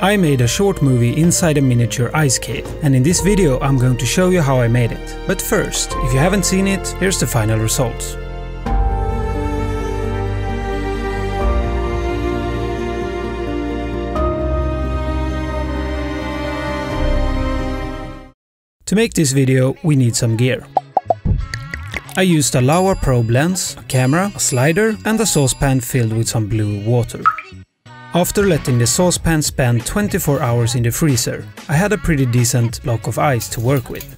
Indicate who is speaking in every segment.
Speaker 1: I made a short movie inside a miniature ice cave, and in this video I'm going to show you how I made it. But first, if you haven't seen it, here's the final results. To make this video, we need some gear. I used a Laowa probe lens, a camera, a slider and a saucepan filled with some blue water. After letting the saucepan spend 24 hours in the freezer, I had a pretty decent block of ice to work with.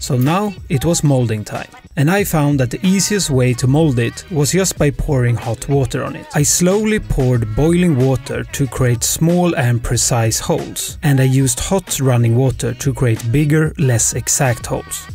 Speaker 1: So now it was molding time. And I found that the easiest way to mold it was just by pouring hot water on it. I slowly poured boiling water to create small and precise holes. And I used hot running water to create bigger, less exact holes.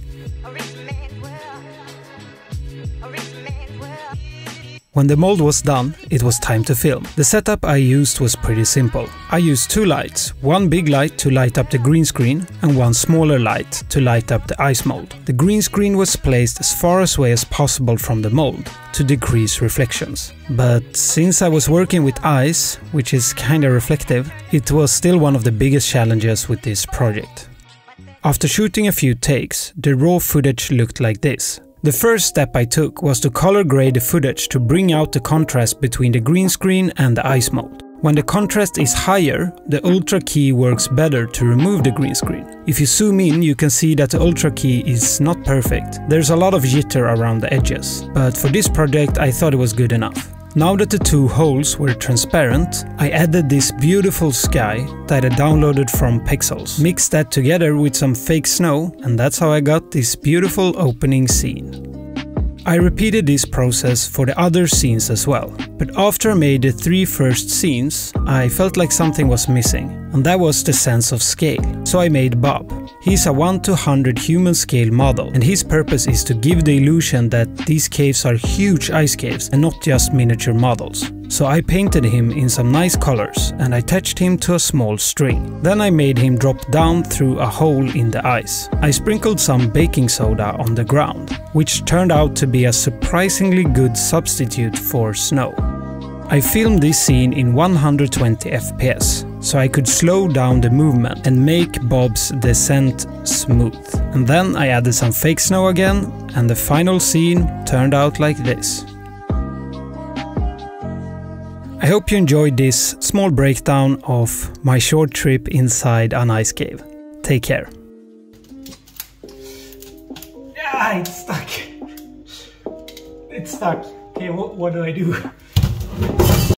Speaker 1: When the mold was done, it was time to film. The setup I used was pretty simple. I used two lights, one big light to light up the green screen and one smaller light to light up the ice mold. The green screen was placed as far away as possible from the mold to decrease reflections. But since I was working with ice, which is kinda reflective, it was still one of the biggest challenges with this project. After shooting a few takes, the raw footage looked like this. The first step I took was to color grade the footage to bring out the contrast between the green screen and the ice mold. When the contrast is higher, the Ultra key works better to remove the green screen. If you zoom in, you can see that the Ultra key is not perfect. There's a lot of jitter around the edges, but for this project I thought it was good enough. Now that the two holes were transparent, I added this beautiful sky that I downloaded from Pexels. Mixed that together with some fake snow and that's how I got this beautiful opening scene. I repeated this process for the other scenes as well, but after I made the three first scenes, I felt like something was missing, and that was the sense of scale. So I made Bob. He's a 1 to 100 human scale model, and his purpose is to give the illusion that these caves are huge ice caves and not just miniature models. So I painted him in some nice colors and I attached him to a small string. Then I made him drop down through a hole in the ice. I sprinkled some baking soda on the ground, which turned out to be a surprisingly good substitute for snow. I filmed this scene in 120 FPS, so I could slow down the movement and make Bob's descent smooth. And then I added some fake snow again, and the final scene turned out like this. I hope you enjoyed this small breakdown of my short trip inside an ice cave. Take care.
Speaker 2: Ah, it's stuck. It's stuck. Okay, what, what do I do?